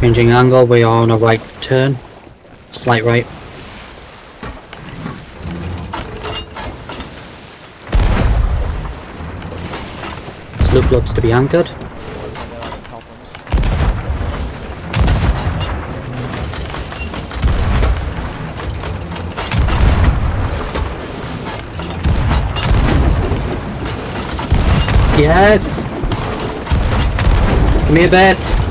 Changing angle, we are on a right turn. Slight right. Sloop looks to be anchored. Yes! Give me a bit!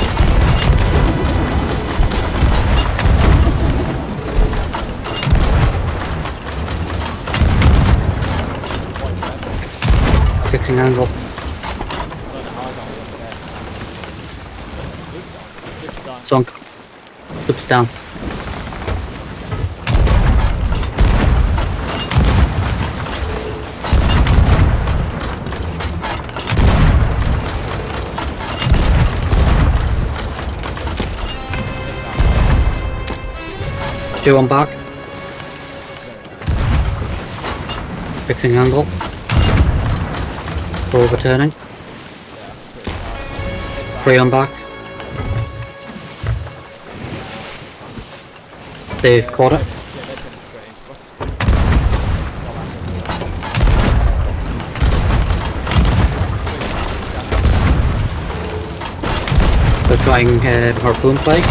Luke's on. Sunk. Sloop's down. Two on back. Fixing angle. Overturning. Pretty fast. Three on back. They've caught it. They're trying uh, harpoon play.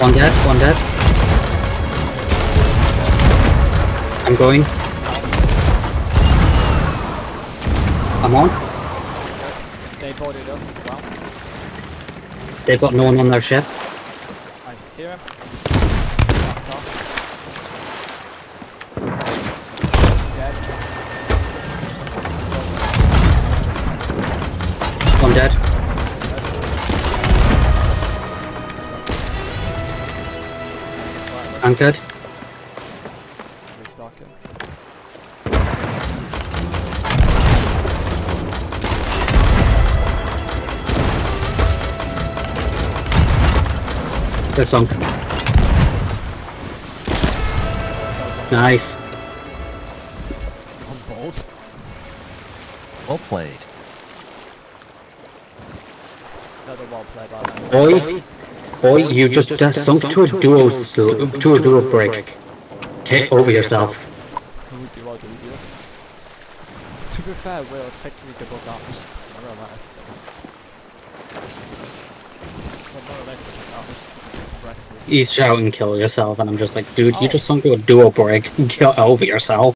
One dead, one dead. I'm going. I'm on. They boarded us as well. They've got no one on their ship. I hear him. Backed off. Dead. One dead. Anchored. They're sunk. Nice. On balls. Well played. Another well played by them. Boy, boy, you just uh, sunk to a duo sl- to a duo Brig. Get over yourself. Who do I do you? To be fair, we're effectively double damage, more or less. Well, more or less double damage. Impressive. He's shouting kill yourself and I'm just like, dude, you oh. just sunk to a duo Brig. Get over yourself.